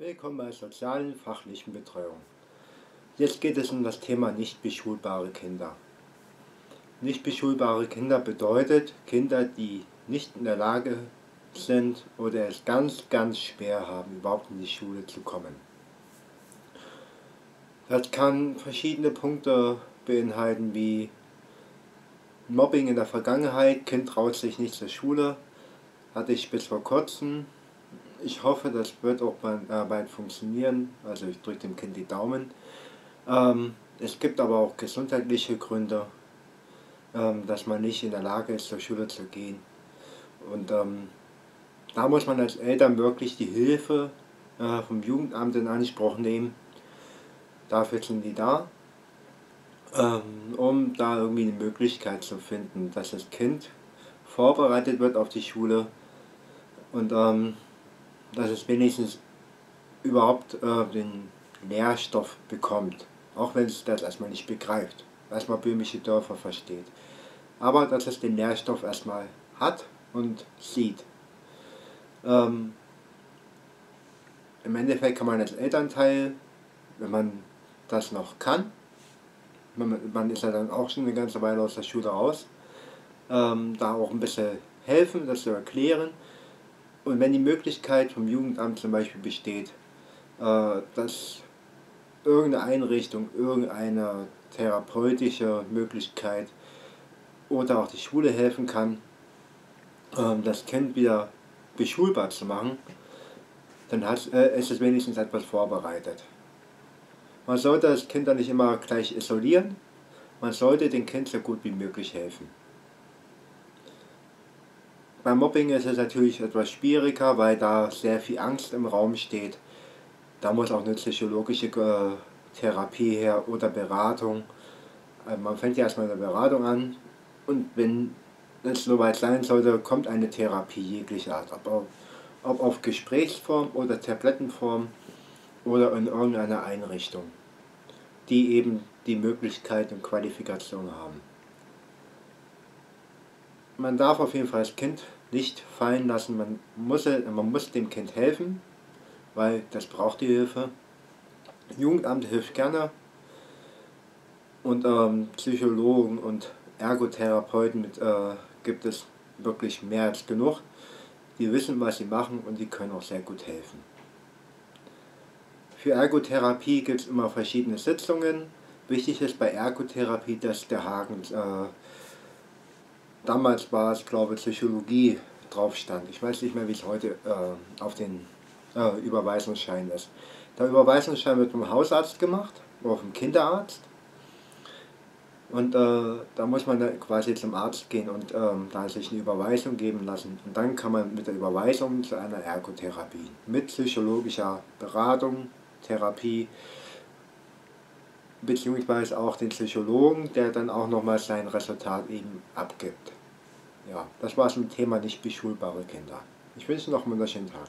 Willkommen bei sozialen fachlichen Betreuung. Jetzt geht es um das Thema nicht beschulbare Kinder. Nicht beschulbare Kinder bedeutet Kinder, die nicht in der Lage sind oder es ganz, ganz schwer haben, überhaupt in die Schule zu kommen. Das kann verschiedene Punkte beinhalten wie Mobbing in der Vergangenheit, Kind traut sich nicht zur Schule, hatte ich bis vor kurzem, ich hoffe, das wird auch bald funktionieren. Also ich drücke dem Kind die Daumen. Ähm, es gibt aber auch gesundheitliche Gründe, ähm, dass man nicht in der Lage ist, zur Schule zu gehen. Und ähm, da muss man als Eltern wirklich die Hilfe äh, vom Jugendamt in Anspruch nehmen. Dafür sind die da, ähm, um da irgendwie eine Möglichkeit zu finden, dass das Kind vorbereitet wird auf die Schule und ähm, dass es wenigstens überhaupt äh, den Nährstoff bekommt, auch wenn es das erstmal nicht begreift, erstmal böhmische Dörfer versteht. Aber dass es den Nährstoff erstmal hat und sieht. Ähm, Im Endeffekt kann man als Elternteil, wenn man das noch kann, man, man ist ja dann auch schon eine ganze Weile aus der Schule raus, ähm, da auch ein bisschen helfen, das zu erklären und wenn die Möglichkeit vom Jugendamt zum Beispiel besteht, äh, dass irgendeine Einrichtung, irgendeine therapeutische Möglichkeit oder auch die Schule helfen kann, ähm, das Kind wieder beschulbar zu machen, dann äh, ist es wenigstens etwas vorbereitet. Man sollte das Kind dann nicht immer gleich isolieren, man sollte dem Kind so gut wie möglich helfen. Beim Mobbing ist es natürlich etwas schwieriger, weil da sehr viel Angst im Raum steht. Da muss auch eine psychologische äh, Therapie her oder Beratung. Äh, man fängt ja erstmal eine Beratung an und wenn es soweit sein sollte, kommt eine Therapie jeglicher Art. Ob auf, ob auf Gesprächsform oder Tablettenform oder in irgendeiner Einrichtung, die eben die Möglichkeit und Qualifikation haben man darf auf jeden Fall das Kind nicht fallen lassen. Man muss, man muss dem Kind helfen, weil das braucht die Hilfe. Jugendamt hilft gerne und ähm, Psychologen und Ergotherapeuten mit, äh, gibt es wirklich mehr als genug. Die wissen, was sie machen und die können auch sehr gut helfen. Für Ergotherapie gibt es immer verschiedene Sitzungen. Wichtig ist bei Ergotherapie, dass der Haken äh, damals war es, glaube ich, Psychologie drauf stand. Ich weiß nicht mehr, wie es heute äh, auf den äh, Überweisungsschein ist. Der Überweisungsschein wird vom Hausarzt gemacht oder vom Kinderarzt. Und äh, da muss man quasi zum Arzt gehen und ähm, da sich eine Überweisung geben lassen. Und dann kann man mit der Überweisung zu einer Ergotherapie mit psychologischer Beratung, Therapie, beziehungsweise auch den Psychologen, der dann auch nochmal sein Resultat eben abgibt. Ja, das war zum Thema nicht beschulbare Kinder. Ich wünsche noch einen wunderschönen Tag.